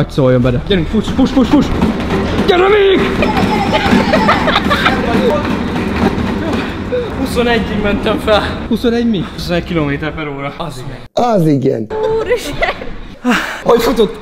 Hagy szóljon bele. Gyerünk, fuss, fuss, fuss, fuss! Gyere még! 21-ig mentem fel. 21 mi? 21 km per óra. Az igen. Az igen. Úristen! Hogy futott?